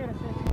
get a picture.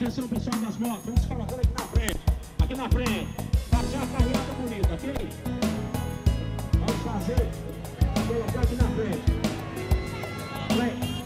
Atenção, pessoal das motos, vamos colocando aqui na frente. Aqui na frente. Fazer uma carreata bonita, ok? Vamos fazer. Colocar aqui na frente. Frente.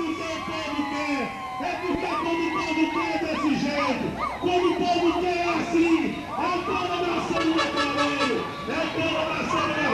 porque o povo quer, é porque quando o povo quer é desse jeito, quando o povo quer é assim, é toda a nação do meu trabalho, é toda a nação do meu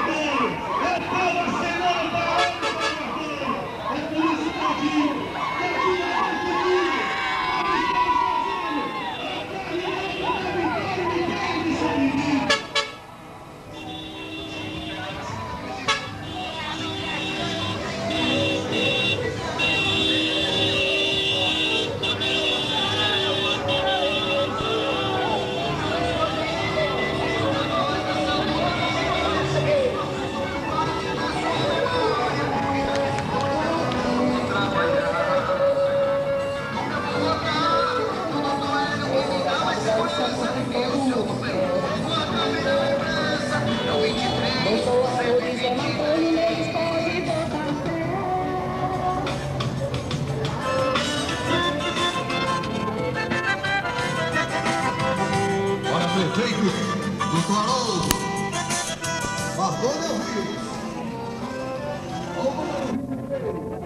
Oh,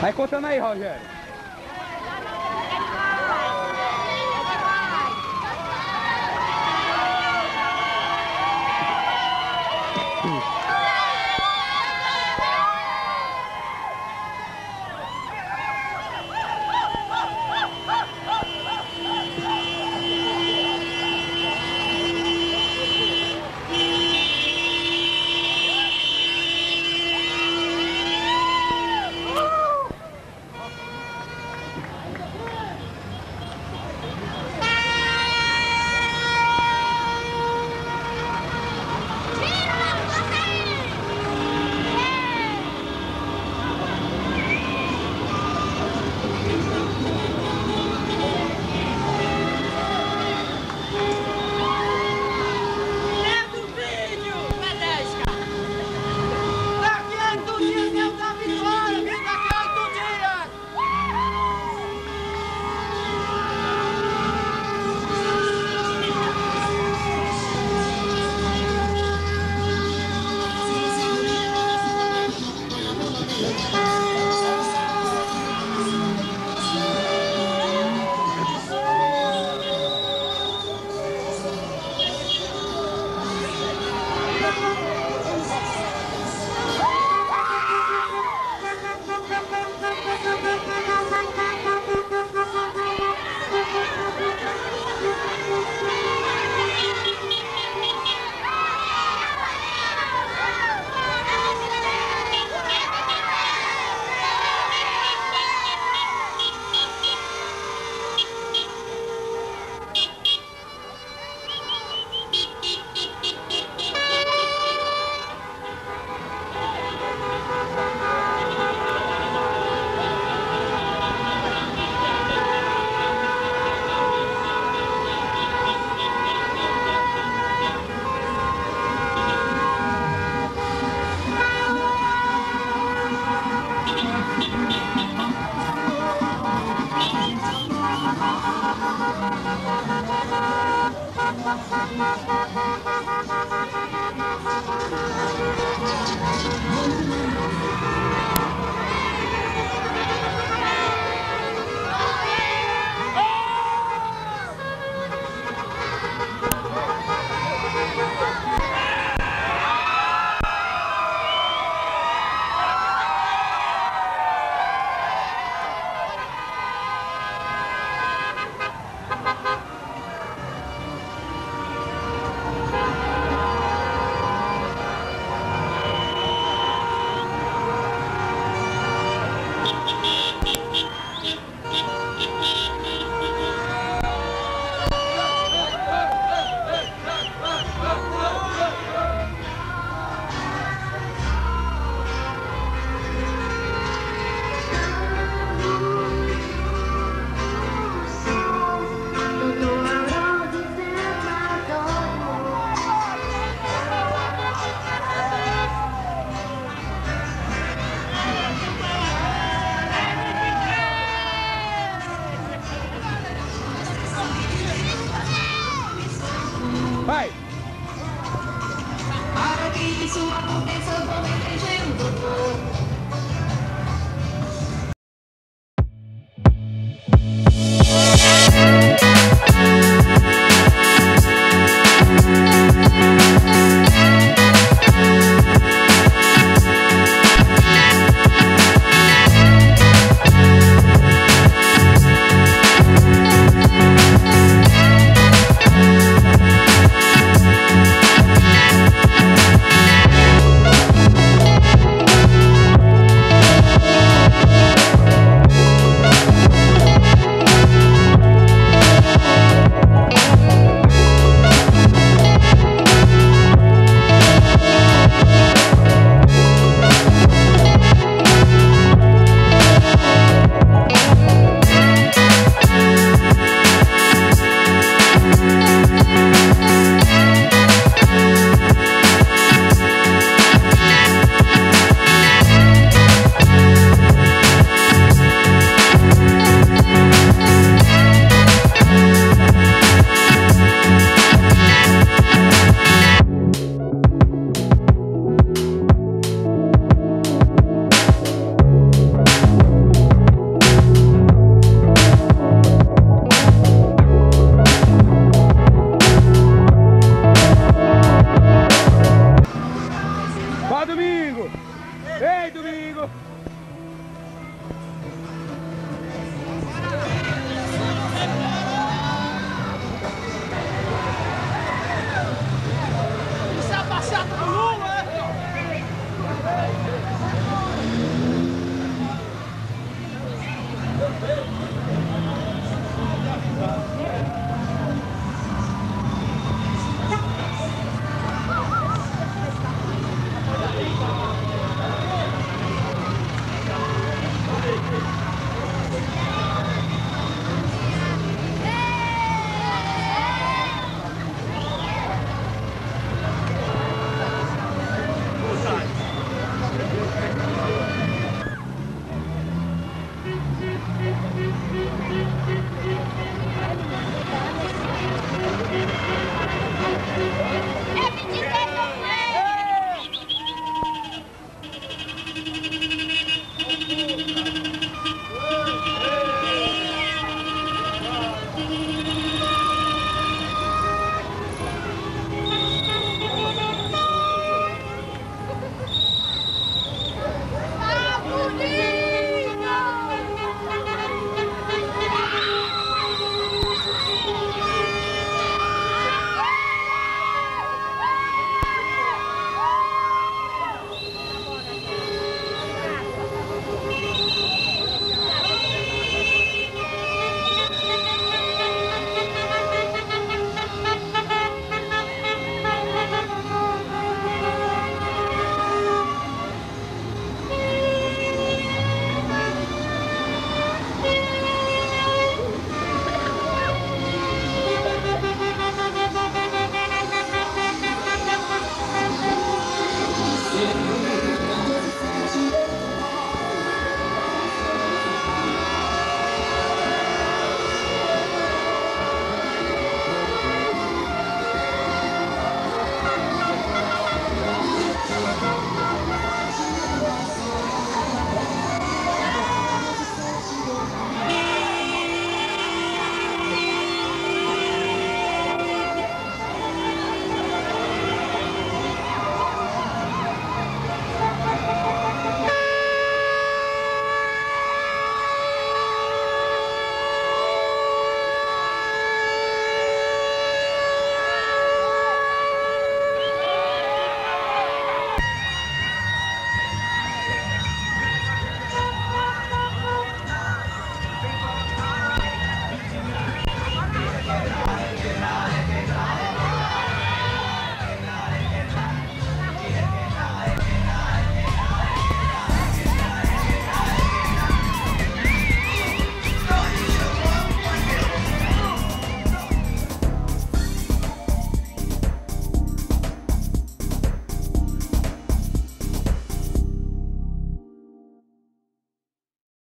Vai contando aí, Rogério. isso aconteça, vou me